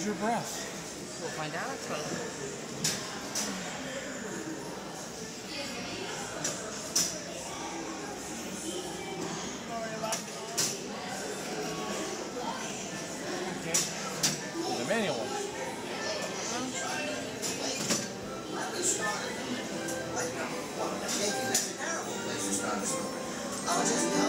Hold your breath. We'll find out actually. Okay. The manual one. I'll just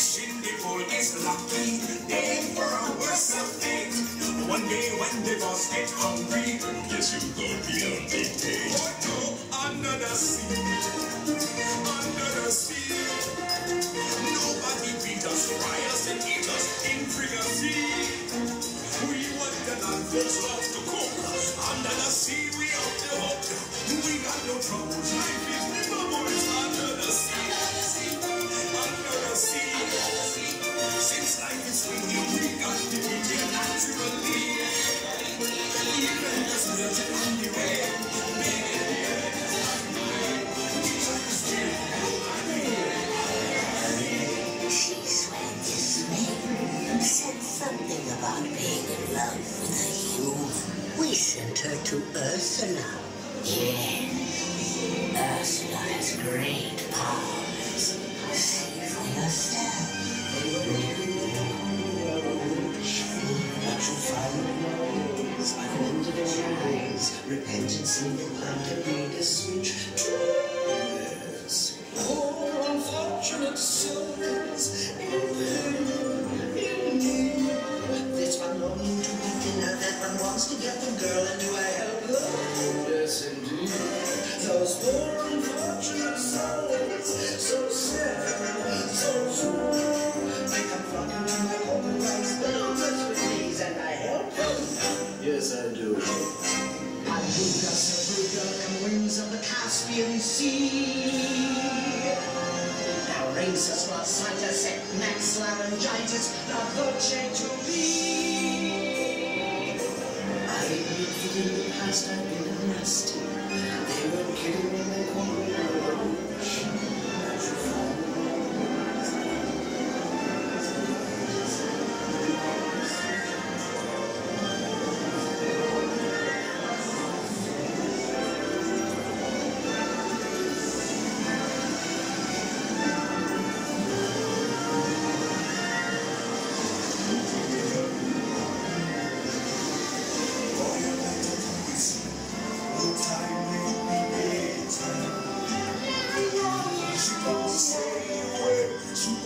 The pool is lucky, they for a worse of fate. One day when the boss get hungry, guess you gonna be on big page. Oh no, under the sea, under the sea. Nobody beat us, fry us and eat us in fricassee. We want the first love to cook. Under the sea, we up the hook. We got no troubles, to Ursula. Yes, Ursula has great powers. See for yourself. What you find. In your eyes, repentance in your heart to be the sweet truth. Poor unfortunate souls that to get the girl into a help. Yes, indeed. Those poor unfortunate souls, so sad, so true. They come flocking to my home rice, velvet trees, and I help them. Yes, I do. Abuga, Sabuga, come wings of the Caspian Sea. Now races glossitis, max laryngitis, la voce to be. That in the past I've been a nasty.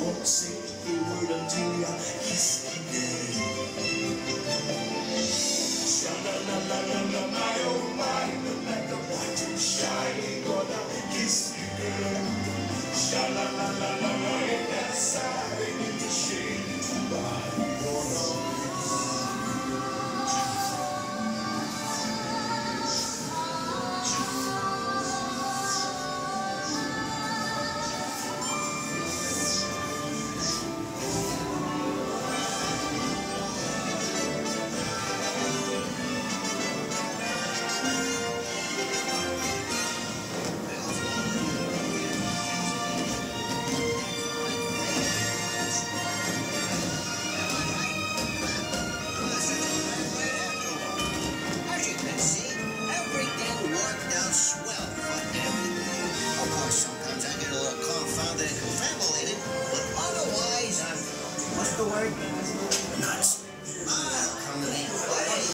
My oh my, the light of light is shining, gonna kiss you, girl.